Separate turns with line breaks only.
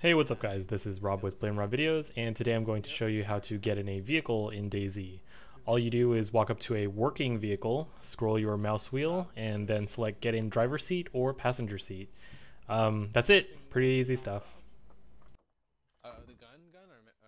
Hey, what's up guys? This is Rob with Blame Rob Videos, and today I'm going to show you how to get in a vehicle in DayZ. All you do is walk up to a working vehicle, scroll your mouse wheel, and then select get in driver seat or passenger seat. Um, that's it. Pretty easy stuff. Uh, the gun, gun, or,